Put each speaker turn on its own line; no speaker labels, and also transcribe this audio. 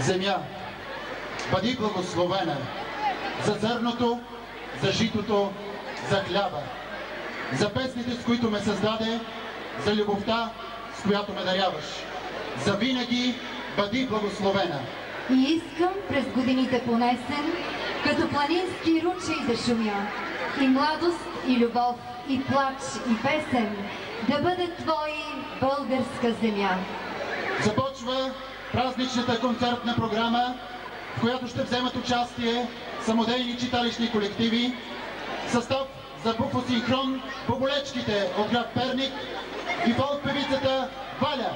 Земя, бъди благословена за зърното, за житото, за хляба, за песните, с които ме създаде, за любовта, с която ме даряваш. За винаги бъди благословена.
И искам през годините понесен, като планински ручей да шумя. И младост, и любов, и плач, и песен да бъде твои българска земя.
Започва празничната концертна програма, в която ще вземат участие самодейни читалищни колективи, състав за буфосинхрон по болечките от град Перник и фолк певицата Валя.